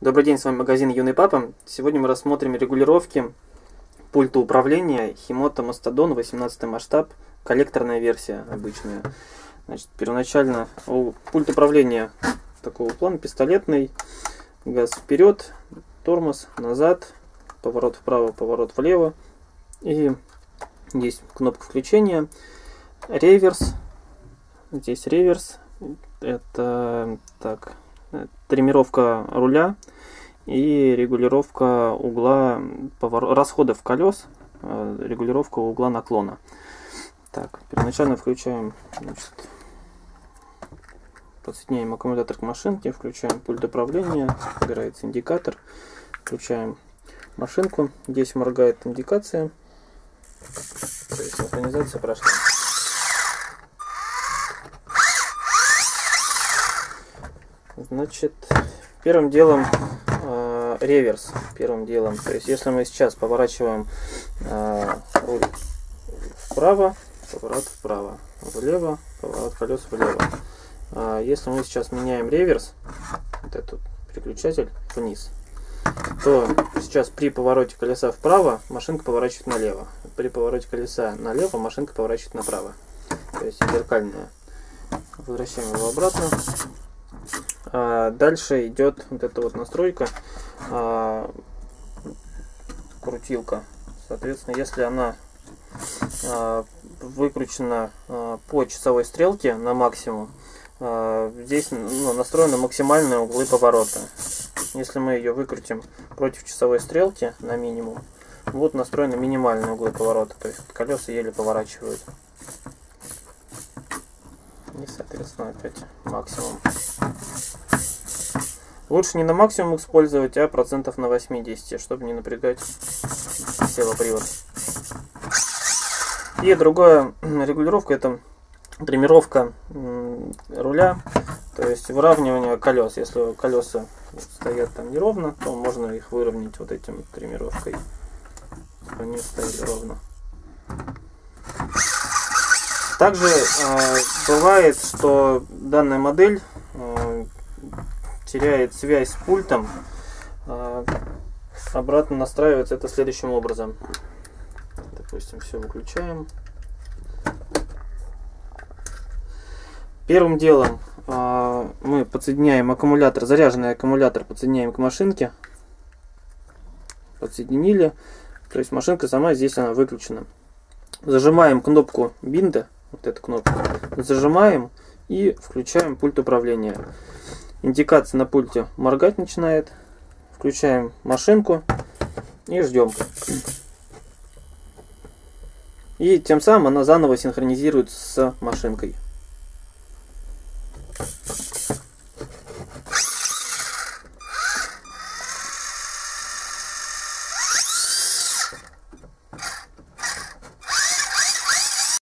Добрый день, с вами магазин Юный Папа. Сегодня мы рассмотрим регулировки пульта управления Himoto Mastodon 18 масштаб, коллекторная версия обычная. Значит, первоначально пульт управления такого плана пистолетный, газ вперед, тормоз назад, поворот вправо, поворот влево. И здесь кнопка включения, реверс, здесь реверс, это так тримировка руля и регулировка угла повор... расходов колес, э, регулировка угла наклона. Так, первоначально включаем, значит, подсоединяем аккумулятор к машинке, включаем пульт управления, собирается индикатор, включаем машинку, здесь моргает индикация, то есть синхронизация прошла. Значит, первым делом э, реверс. Первым делом. То есть, если мы сейчас поворачиваем э, вправо, поворот вправо, влево, поворот колес влево. Э, если мы сейчас меняем реверс, вот этот переключатель вниз, то сейчас при повороте колеса вправо машинка поворачивает налево. При повороте колеса налево машинка поворачивает направо. То есть зеркальная. Возвращаем его обратно. А, дальше идет вот эта вот настройка, а, крутилка. Соответственно, если она а, выкручена по часовой стрелке на максимум, здесь ну, настроены максимальные углы поворота. Если мы ее выкрутим против часовой стрелки на минимум, будут настроены минимальные углы поворота, то есть колеса еле поворачивают. И, соответственно, опять максимум. Лучше не на максимум использовать, а процентов на 80, чтобы не напрягать силопривод. И другая регулировка это тренировка руля, то есть выравнивание колес. Если колеса стоят там неровно, то можно их выровнять вот этим тренировкой, чтобы они стояли ровно. Также э, бывает, что данная модель э, теряет связь с пультом, а, обратно настраивается это следующим образом. Допустим, все выключаем. Первым делом а, мы подсоединяем аккумулятор, заряженный аккумулятор подсоединяем к машинке. Подсоединили. То есть машинка сама здесь она выключена. Зажимаем кнопку бинда, вот эту кнопку, зажимаем и включаем пульт управления. Индикация на пульте моргать начинает. Включаем машинку и ждем. И тем самым она заново синхронизируется с машинкой.